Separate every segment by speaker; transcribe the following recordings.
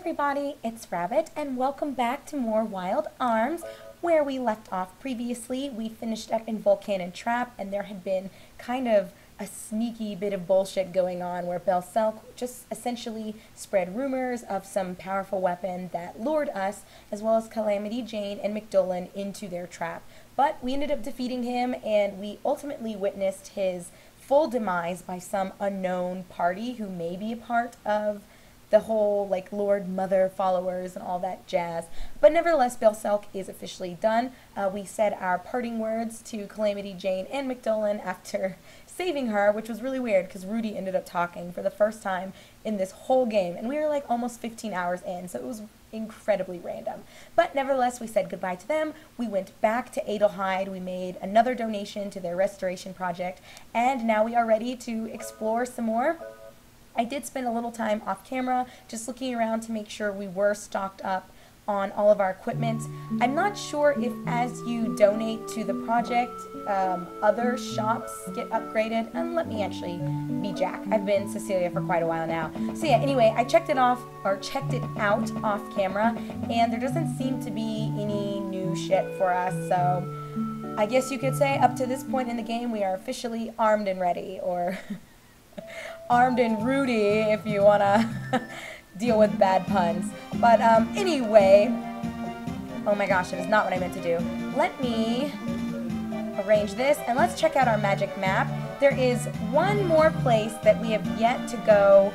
Speaker 1: everybody, it's Rabbit, and welcome back to more Wild Arms. Where we left off previously, we finished up in Volcannon Trap, and there had been kind of a sneaky bit of bullshit going on where Bell Belselk just essentially spread rumors of some powerful weapon that lured us, as well as Calamity Jane and McDullen, into their trap. But we ended up defeating him, and we ultimately witnessed his full demise by some unknown party who may be a part of the whole like Lord Mother followers and all that jazz. But nevertheless, Belselk is officially done. Uh, we said our parting words to Calamity Jane and McDullen after saving her, which was really weird because Rudy ended up talking for the first time in this whole game, and we were like almost 15 hours in, so it was incredibly random. But nevertheless, we said goodbye to them. We went back to Adlehyde. We made another donation to their restoration project, and now we are ready to explore some more I did spend a little time off camera just looking around to make sure we were stocked up on all of our equipment. I'm not sure if as you donate to the project, um, other shops get upgraded. And let me actually be Jack. I've been Cecilia for quite a while now. So yeah, anyway, I checked it off, or checked it out off camera, and there doesn't seem to be any new shit for us, so I guess you could say up to this point in the game we are officially armed and ready, or armed and Rudy if you want to deal with bad puns. But um, anyway, oh my gosh, it is not what I meant to do. Let me arrange this and let's check out our magic map. There is one more place that we have yet to go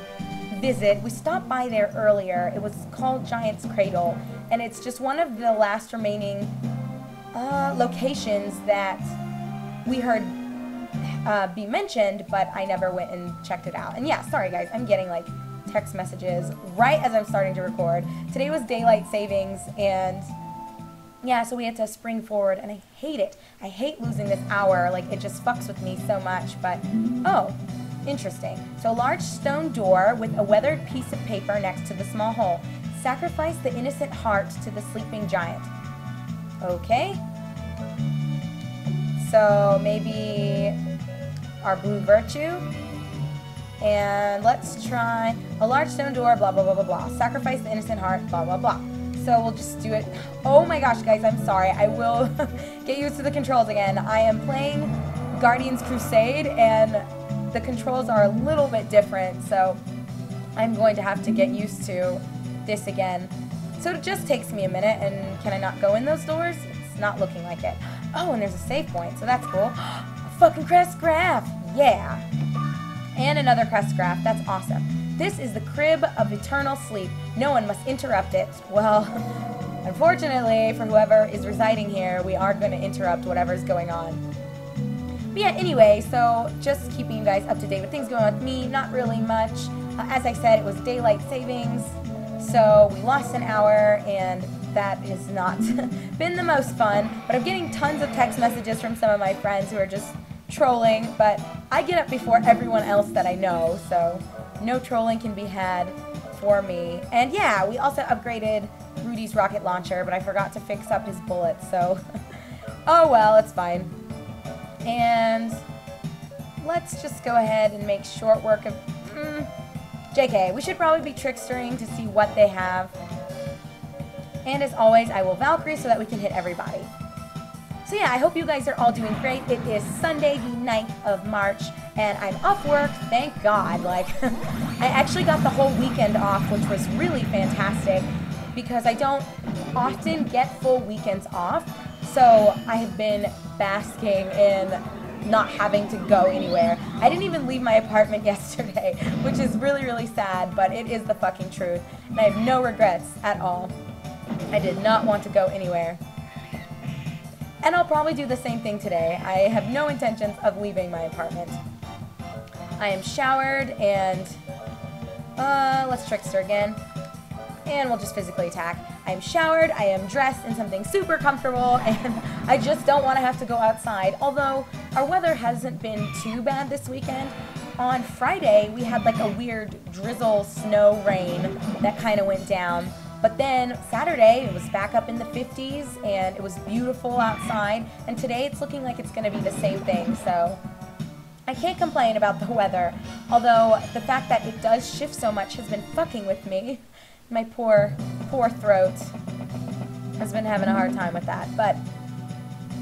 Speaker 1: visit. We stopped by there earlier. It was called Giant's Cradle, and it's just one of the last remaining uh, locations that we heard uh, be mentioned, but I never went and checked it out. And yeah, sorry guys, I'm getting like text messages right as I'm starting to record. Today was daylight savings, and yeah, so we had to spring forward, and I hate it. I hate losing this hour. Like, it just fucks with me so much, but oh, interesting. So, a large stone door with a weathered piece of paper next to the small hole. Sacrifice the innocent heart to the sleeping giant. Okay. So, maybe our blue virtue. And let's try a large stone door, blah, blah, blah, blah, blah. Sacrifice the innocent heart, blah, blah, blah. So we'll just do it. Oh my gosh, guys, I'm sorry. I will get used to the controls again. I am playing Guardians Crusade, and the controls are a little bit different, so I'm going to have to get used to this again. So it just takes me a minute, and can I not go in those doors? It's not looking like it. Oh, and there's a save point, so that's cool. fucking crest graph. Yeah. And another crest graph. That's awesome. This is the crib of eternal sleep. No one must interrupt it. Well, unfortunately, for whoever is residing here, we are going to interrupt whatever's going on. But yeah, anyway, so just keeping you guys up to date with things going on with me. Not really much. Uh, as I said, it was daylight savings. So we lost an hour, and that has not been the most fun. But I'm getting tons of text messages from some of my friends who are just trolling, but I get up before everyone else that I know, so no trolling can be had for me. And yeah, we also upgraded Rudy's rocket launcher, but I forgot to fix up his bullets, so oh well, it's fine. And let's just go ahead and make short work of... Mm, JK, we should probably be trickstering to see what they have. And as always, I will Valkyrie so that we can hit everybody. So yeah, I hope you guys are all doing great. It is Sunday, the 9th of March, and I'm off work, thank God. Like, I actually got the whole weekend off, which was really fantastic because I don't often get full weekends off. So I have been basking in not having to go anywhere. I didn't even leave my apartment yesterday, which is really, really sad, but it is the fucking truth. And I have no regrets at all. I did not want to go anywhere. And I'll probably do the same thing today. I have no intentions of leaving my apartment. I am showered and uh, let's trickster again. And we'll just physically attack. I am showered, I am dressed in something super comfortable, and I just don't want to have to go outside. Although our weather hasn't been too bad this weekend. On Friday, we had like a weird drizzle, snow, rain that kind of went down. But then Saturday, it was back up in the 50s and it was beautiful outside. And today it's looking like it's going to be the same thing. So I can't complain about the weather. Although the fact that it does shift so much has been fucking with me. My poor, poor throat has been having a hard time with that. But,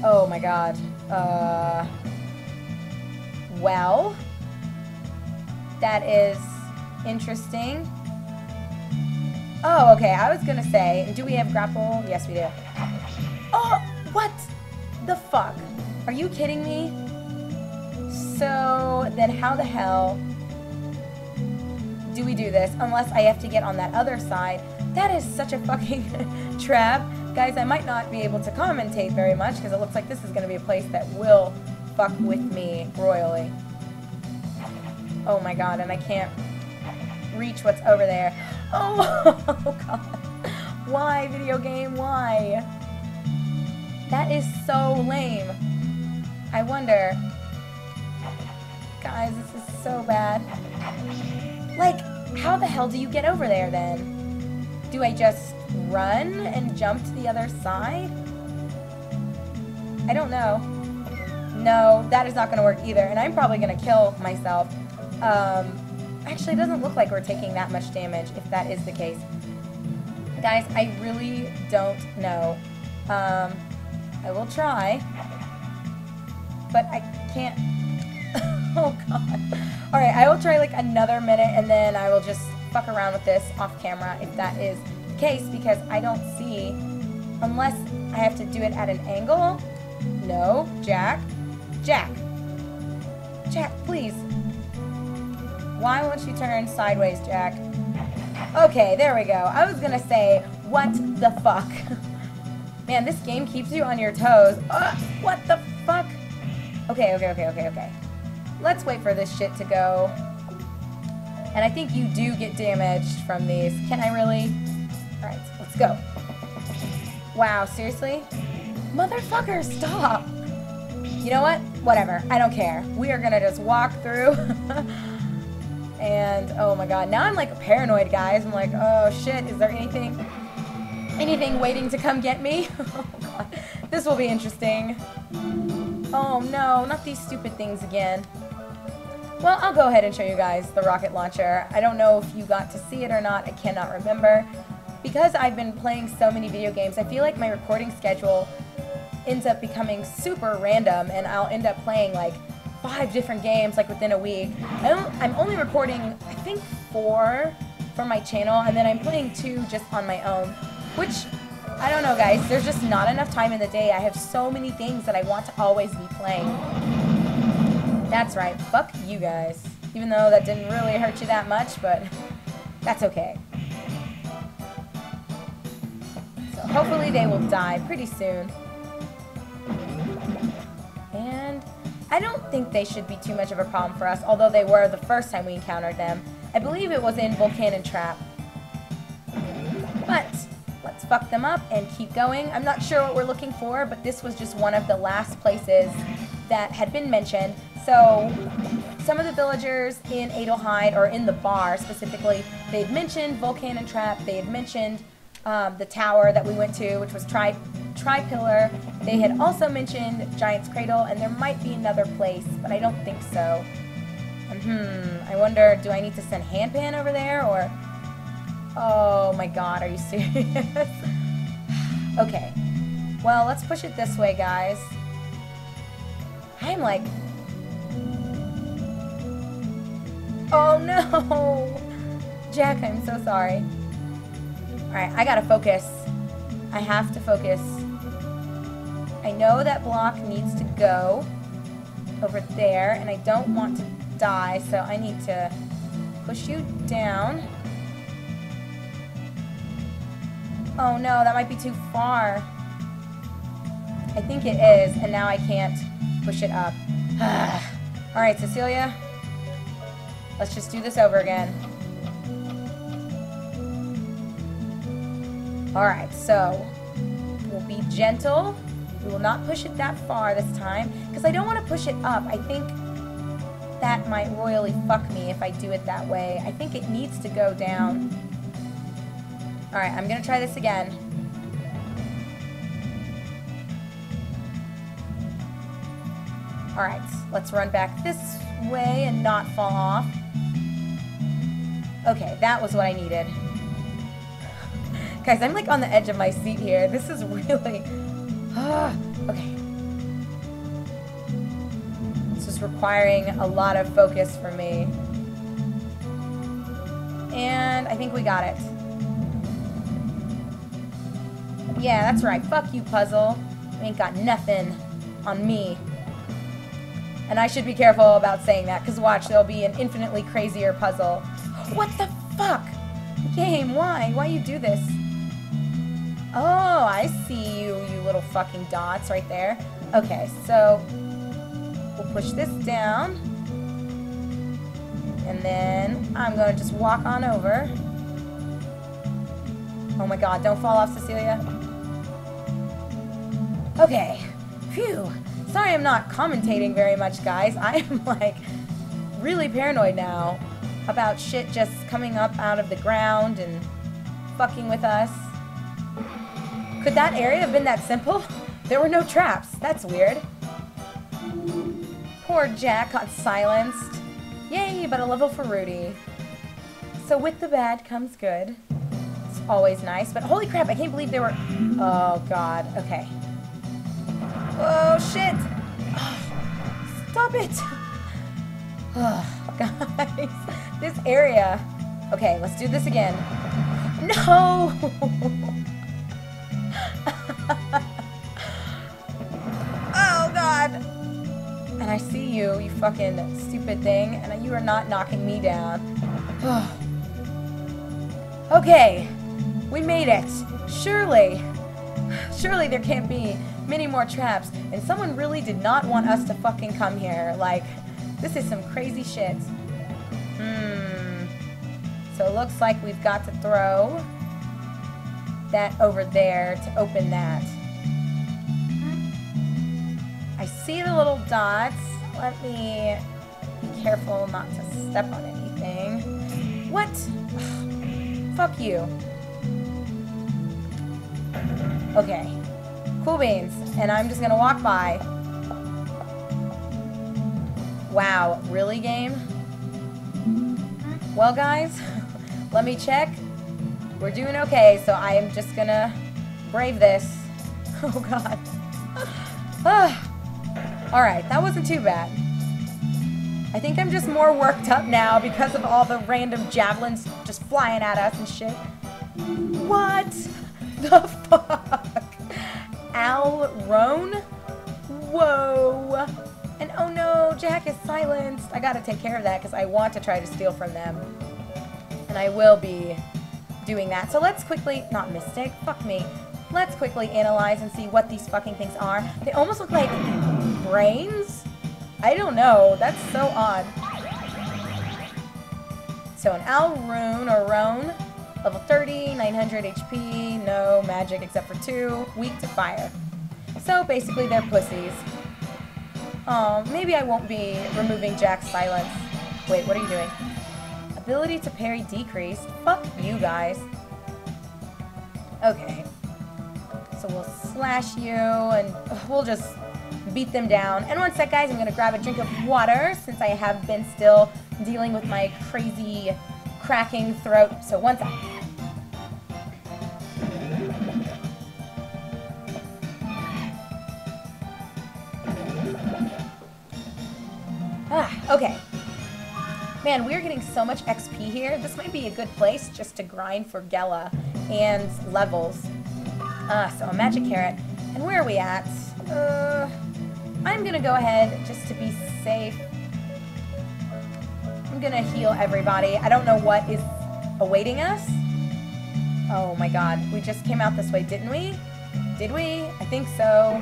Speaker 1: oh my god. Uh, well, that is interesting. Oh, okay, I was gonna say, do we have grapple? Yes, we do. Oh, what the fuck? Are you kidding me? So, then how the hell do we do this unless I have to get on that other side? That is such a fucking trap. Guys, I might not be able to commentate very much because it looks like this is going to be a place that will fuck with me royally. Oh my god, and I can't reach what's over there. Oh, oh god. Why, video game? Why? That is so lame. I wonder. Guys, this is so bad. Like, how the hell do you get over there then? Do I just run and jump to the other side? I don't know. No, that is not going to work either. And I'm probably going to kill myself. Um, actually, it doesn't look like we're taking that much damage, if that is the case. Guys, I really don't know. Um, I will try. But I can't... oh, God. Alright, I will try like another minute and then I will just fuck around with this off camera if that is the case because I don't see... Unless I have to do it at an angle? No. Jack? Jack! Jack, please. Why won't you turn sideways, Jack? Okay, there we go. I was gonna say, what the fuck? Man, this game keeps you on your toes. Uh, what the fuck? Okay, okay, okay, okay, okay. Let's wait for this shit to go. And I think you do get damaged from these. Can I really? Alright, let's go. Wow, seriously? Motherfucker, stop! You know what? Whatever. I don't care. We are gonna just walk through. and, oh my god. Now I'm like paranoid, guys. I'm like, oh shit, is there anything anything waiting to come get me? oh god. This will be interesting. Oh no, not these stupid things again. Well, I'll go ahead and show you guys the rocket launcher. I don't know if you got to see it or not. I cannot remember. Because I've been playing so many video games, I feel like my recording schedule ends up becoming super random and I'll end up playing like five different games like within a week. I am only recording, I think, four for my channel and then I'm playing two just on my own. Which, I don't know guys, there's just not enough time in the day. I have so many things that I want to always be playing. That's right, fuck you guys. Even though that didn't really hurt you that much, but that's okay. So hopefully they will die pretty soon. I don't think they should be too much of a problem for us, although they were the first time we encountered them. I believe it was in Volcannon Trap. But Let's fuck them up and keep going. I'm not sure what we're looking for, but this was just one of the last places that had been mentioned. So some of the villagers in Adlehyde, or in the bar specifically, they had mentioned Volcannon Trap, they had mentioned um, the tower that we went to, which was Tri, Tri Pillar. They had also mentioned Giant's Cradle, and there might be another place, but I don't think so. hmm, I wonder, do I need to send Hanpan over there, or Oh my god, are you serious? okay. Well, let's push it this way, guys. I'm like... Oh no! Jack, I'm so sorry. Alright, I gotta focus. I have to focus. I know that block needs to go over there, and I don't want to die, so I need to push you down. Oh no, that might be too far. I think it is, and now I can't push it up. Alright, Cecilia. Let's just do this over again. Alright, so we'll be gentle. We will not push it that far this time, because I don't want to push it up. I think that might royally fuck me if I do it that way. I think it needs to go down. Alright, I'm gonna try this again. Alright, let's run back this way and not fall off. Okay, that was what I needed. Guys, I'm like on the edge of my seat here. This is really... okay. This is requiring a lot of focus for me. And I think we got it. Yeah, that's right. Fuck you, puzzle. You ain't got nothing on me. And I should be careful about saying that, because watch, there'll be an infinitely crazier puzzle. What the fuck? Game, why? Why you do this? Oh, I see you, you little fucking dots right there. Okay, so we'll push this down. And then I'm going to just walk on over. Oh my god, don't fall off, Cecilia. Okay. Phew. Sorry I'm not commentating very much, guys. I am, like, really paranoid now about shit just coming up out of the ground and fucking with us. Could that area have been that simple? There were no traps. That's weird. Poor Jack got silenced. Yay, but a level for Rudy. So with the bad comes good. It's always nice, but holy crap, I can't believe they were... Oh, God. Okay. Oh, shit! stop it! Oh, guys, this area. Okay, let's do this again. No! I see you, you fucking stupid thing, and you are not knocking me down. okay, we made it. Surely, surely there can't be many more traps. And someone really did not want us to fucking come here. Like, this is some crazy shit. Hmm. So it looks like we've got to throw that over there to open that. I see the little dots. Let me be careful not to step on anything. What? Fuck you. Okay. Cool beans. And I'm just gonna walk by. Wow, really game? Well guys, let me check. We're doing okay, so I am just gonna brave this. Oh god. Alright, that wasn't too bad. I think I'm just more worked up now because of all the random javelins just flying at us and shit. What the fuck? Al Roan? Whoa. And oh no, Jack is silenced. I gotta take care of that because I want to try to steal from them. And I will be doing that. So let's quickly, not Mystic, fuck me. Let's quickly analyze and see what these fucking things are. They almost look like brains? I don't know. That's so odd. So an Al Rune or Roan Level 30, 900 HP, no magic except for two, weak to fire. So basically they're pussies. Oh, maybe I won't be removing Jack's silence. Wait, what are you doing? Ability to parry decreased. Fuck you guys. Okay. So we'll slash you and we'll just beat them down. And one sec, guys, I'm to grab a drink of water since I have been still dealing with my crazy cracking throat. So one sec. Ah, okay. Man, we're getting so much XP here. This might be a good place just to grind for Gella and levels. Ah, so a magic carrot. And where are we at? Uh, I'm gonna go ahead just to be safe. I'm gonna heal everybody. I don't know what is awaiting us. Oh my god, we just came out this way, didn't we? Did we? I think so.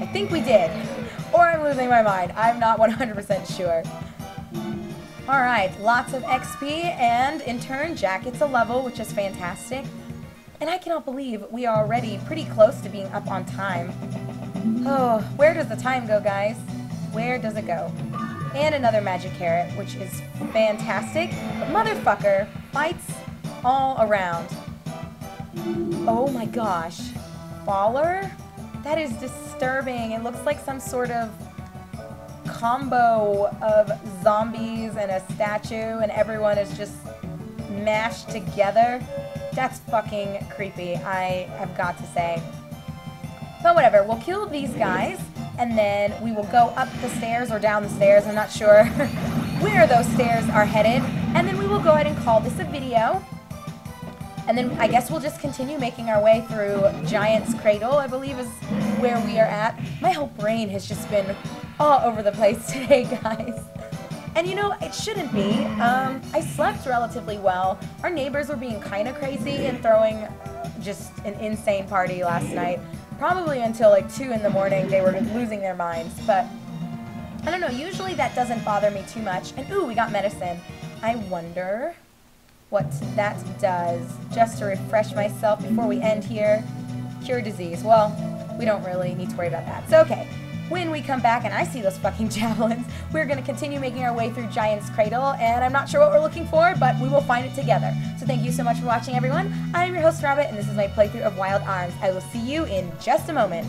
Speaker 1: I think we did. Or I'm losing my mind. I'm not 100% sure. Alright, lots of XP, and in turn, Jack gets a level, which is fantastic. And I cannot believe we are already pretty close to being up on time. Oh, where does the time go, guys? Where does it go? And another magic carrot, which is fantastic. But motherfucker fights all around. Oh my gosh. Faller? That is disturbing. It looks like some sort of combo of zombies and a statue and everyone is just mashed together. That's fucking creepy, I have got to say. But whatever, we'll kill these guys, and then we will go up the stairs or down the stairs. I'm not sure where those stairs are headed. And then we will go ahead and call this a video. And then I guess we'll just continue making our way through Giant's Cradle, I believe is where we are at. My whole brain has just been all over the place today, guys. And you know, it shouldn't be. Um, I slept relatively well. Our neighbors were being kind of crazy and throwing just an insane party last night. Probably until like 2 in the morning, they were losing their minds. But I don't know, usually that doesn't bother me too much. And ooh, we got medicine. I wonder what that does. Just to refresh myself before we end here. Cure disease. Well, we don't really need to worry about that. So, okay. When we come back and I see those fucking javelins, we're going to continue making our way through Giant's Cradle, and I'm not sure what we're looking for, but we will find it together. So thank you so much for watching, everyone. I'm your host, Rabbit, and this is my playthrough of Wild Arms. I will see you in just a moment.